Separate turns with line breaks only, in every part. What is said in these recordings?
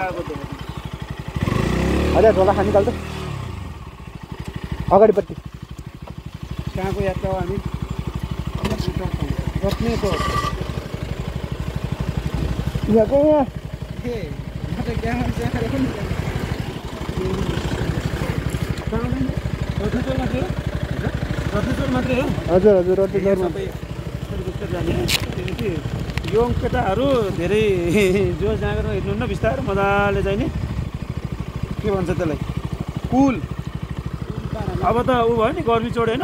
त
हजुर झोला खाने निकाल्छ अगाडिपट्टि
कहाँको यात्रा हो हामी रत्नेको
यहाँको
चाहिँ पनि रत्नेश्वर मात्रै हो। यो केटाहरू धेरै जोस जाँगर हिँड्नुहुन्न बिस्तारो मजाले चाहिँ नि के भन्छ त्यसलाई? कुल। अब त ऊ भयो नि गर्मी चढ्यो होइन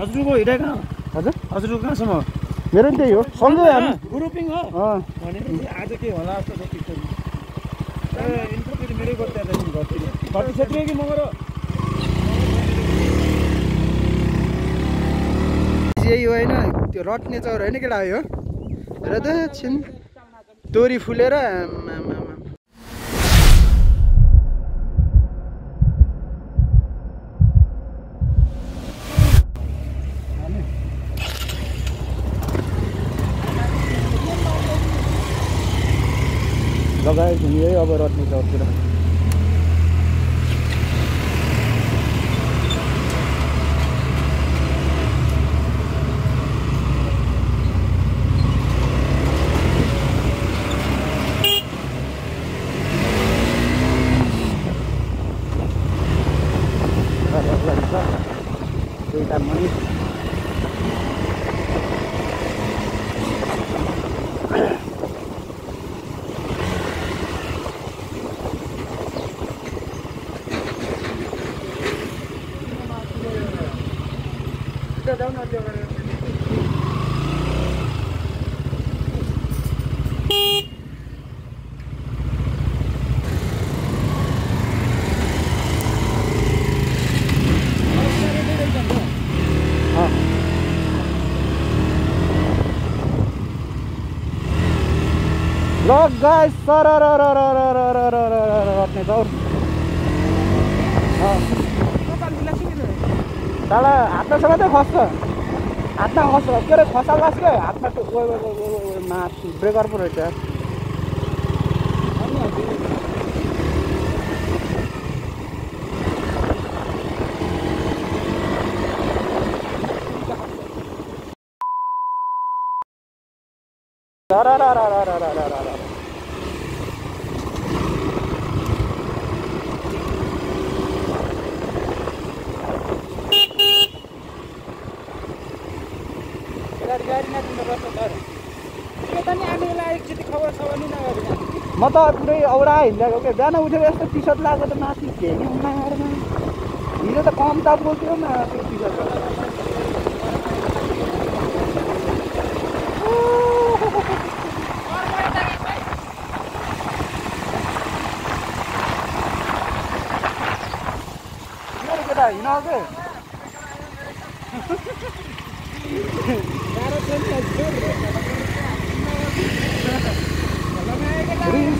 हजुरको हिँडेको कहाँ?
हजुर?
हजुरको कहाँसम्म?
मेरो नि त्यही हो। सँगै
ग्रुपिङ हो। भनेर आज के होला जस्तो इन्टरभ्यू कि मगर?
यही होइन। त्यो रट्ने चौर होइन केटा यो? र त छिन। तोरी फुलेर घुम्यो है अब रट्ने चौरतिर दुईवटा मनी अँ। ल गाइस सर र र र তাহলে আপনার সঙ্গে তো খসছে। আটটা খসছে কে রে খসা লাগছে আপনার তো ওই ওই ওই না ব্রেকার পরে এটা। রা রা রা রা রা त पुरै औडा हिँडेको के बिहान उठेर यस्तो टी सर्ट लगाएको त माथि झेल्यो मारमा हिजो त कम तापको थियो न त्यो टी सर्ट केटा हिँड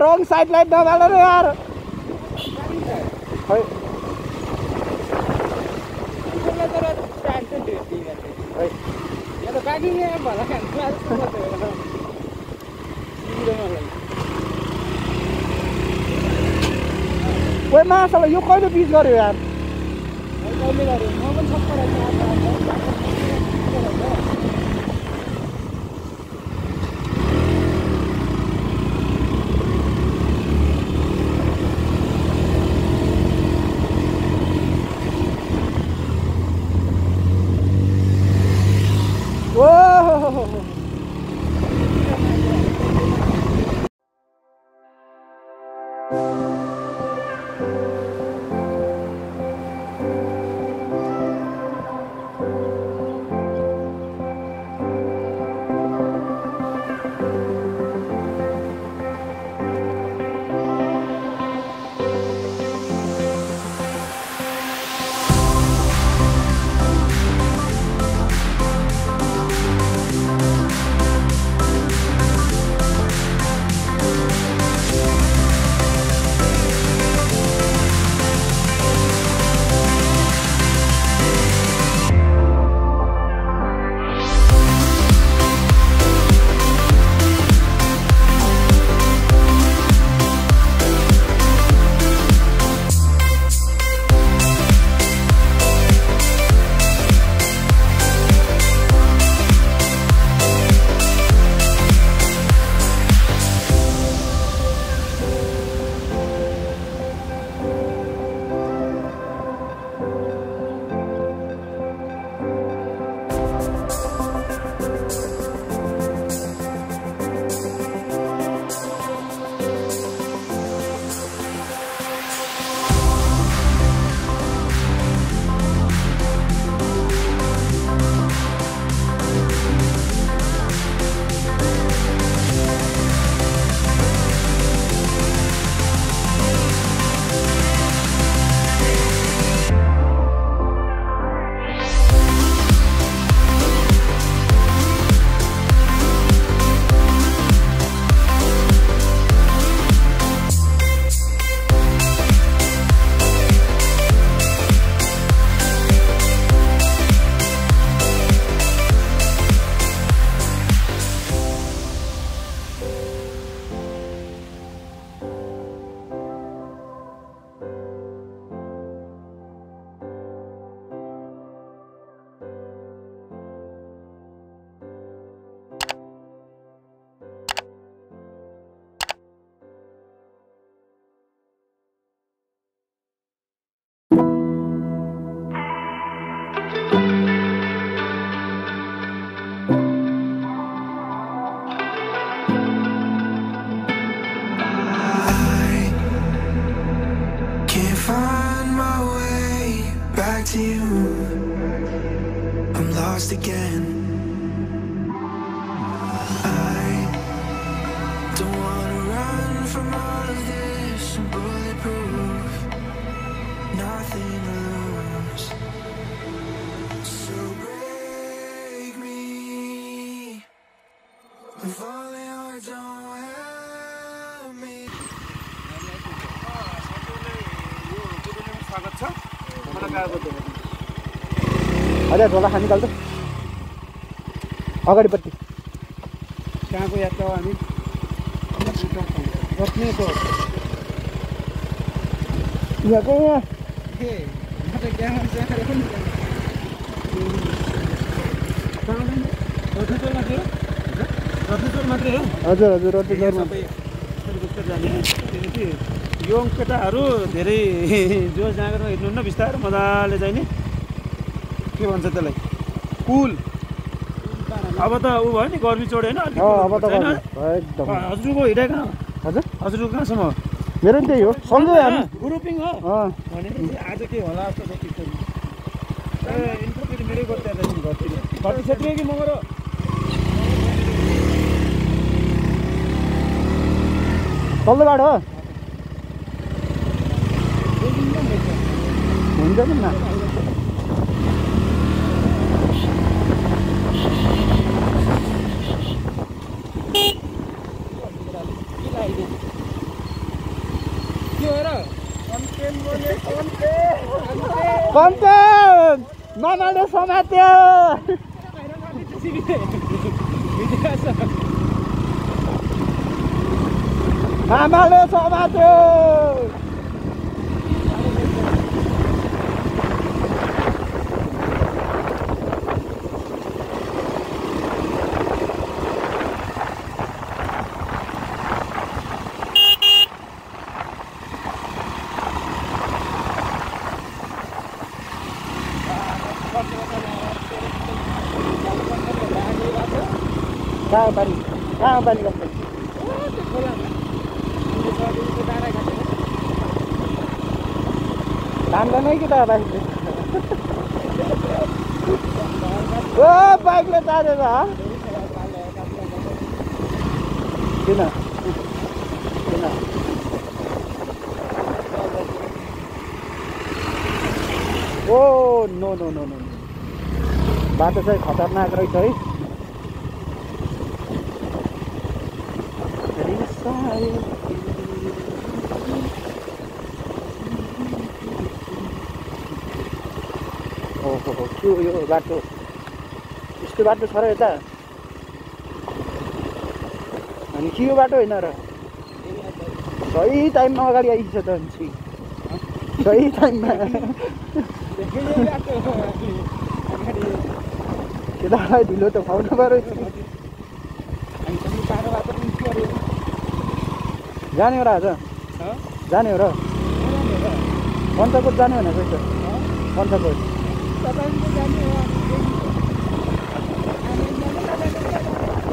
रङ साइड लाइट नबाल रे यार खै ओइ मासला यो कहिले बिच गर्यो यार हजुर झोला खाने निकाल्छ अगाडिपट्टि
कहाँको यात्रा हो हामी? बस्नेको
यहाँको
त
हजुर हजुर
यङ केटाहरू धेरै जोस जाँगरमा हिँड्नुहुन्न बिस्तारै मजाले चाहिँ नि के भन्छ त्यसलाई? कुल। अब त ऊ भयो नि गर्मी चढ्यो होइन हजुरको हिँडाइ कहाँ? हो?
हजुर।
हजुरको कहाँसम्म?
मेरो पनि त्यही हो। सँगै
ग्रुपिङ हो। भनेपछि आज के होला जस्तो छेत्री कि मगर?
तल्लो बाटो हो। हुन्छ नि। कन्टेन मामाले समात्यो मामाले समात्यो पानी कहाँ पानी कस्तो धान नै कि त बाइकले ओ बाइकले तारेर किन? किन? Oh no no no no. बाटो चाहिँ खतरनाक रहेछ है। ओहो हो के हो यो बाटो यस्तो बाटो छ र यता अनि के यो बाटो होइन र सही टाइममा अगाडि आइन्छ त मान्छे सही टाइममा केटालाई ढिलो त खुवाउनु पऱ्यो जाने हो र आज? जाने हो र? पञ्चकोट जाने भनेको त। पञ्चकोट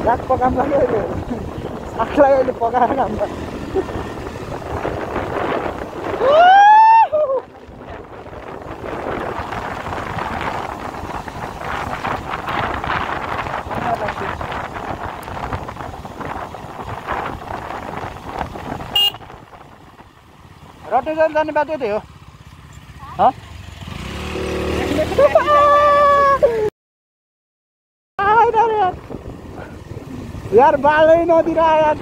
साग पकाउनु लाग्यो अहिले। सागलाई अहिले पकाएर काम रटेजन जाने बाटो त्यही हो। यार। बालै नदिएर आया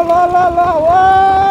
केटा ल ल ल ओ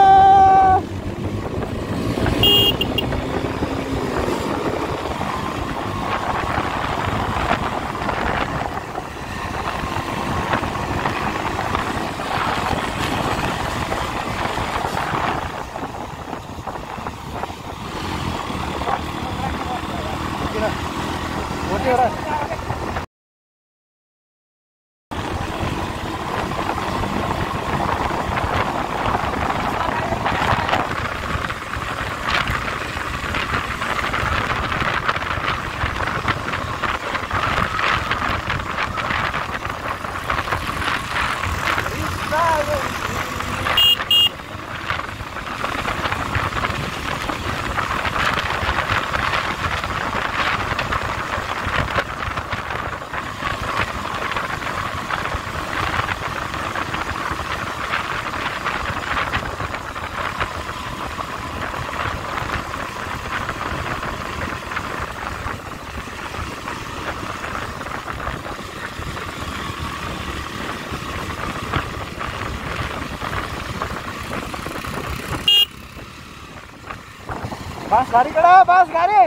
बाँस गाडी केटा बाँस गाडी।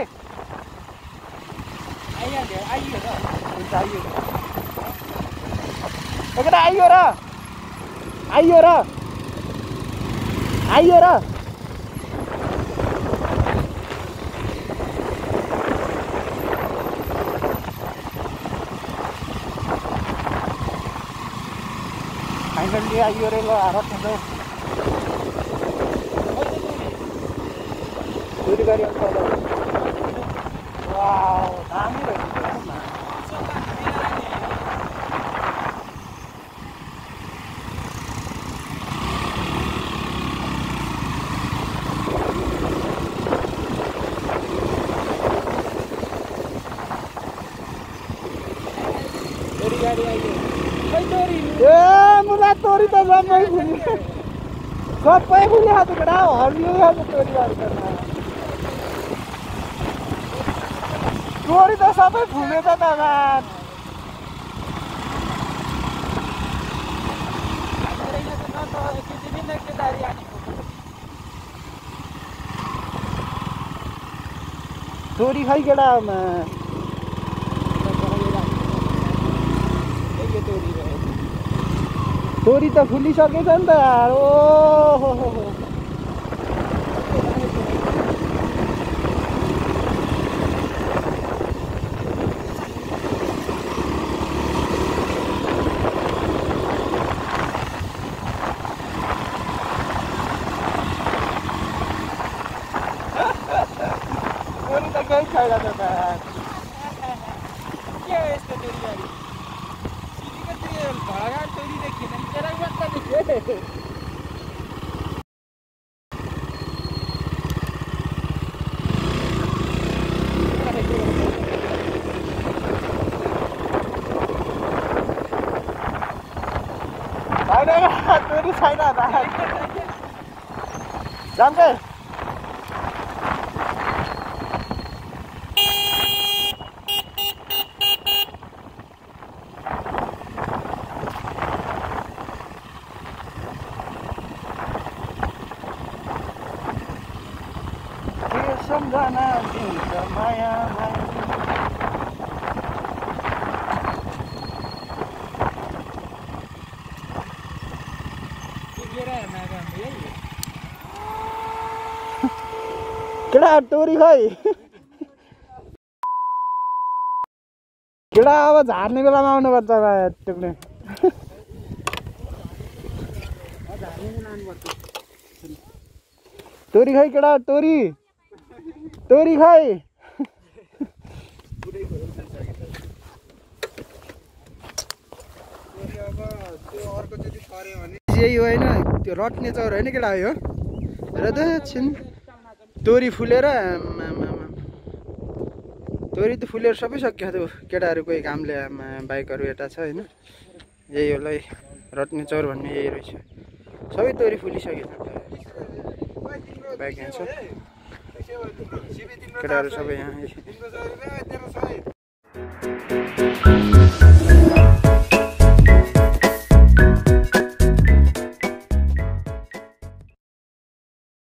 आइहाल्यो आइयो र हुन्छ आइयो ए केटा आइयो र आइयो र आइयो र फाइनल्ली आइयो रे ल हार खाँदै चोरी गरी वाउ दामी रहेछ ए मुला तोरी त फुल्यो सबै आज केटा हरियो आज तोरी गाडी तोरी त सबै फुल्यो त मान तोरी खै केटामा तोरी त फुलिसकेछ नि त ओ हो हो हो तोरी त केही छैन त त यार
के हो यस्तो तोरी गाडी सिधीको त्यो भडाघाट तोरी देखिएन तेरा मात्र देखियो
छैन तोरी छैन भाइ जान्छ के सम्झना दिन्छ माया माया केटा तोरी खै। केटा अब झार्ने बेलामा आउनुपर्छ टुक्ने। तोरी खै केटा तोरी तोरी खै। यही होइन त्यो रट्ने चौर होइन केटा यो? र त छिन्। तोरी फुलेर। तोरी त फुलेर सबै सक्यो त्यो केटाहरू कोही कामले आमा, बाइकहरू यता छ होइन यही होला है रट्ने चौर भन्ने यही रहेछ सबै तोरी फुलिसक्यो बाइक यहाँ छ केटाहरू सबै यहाँ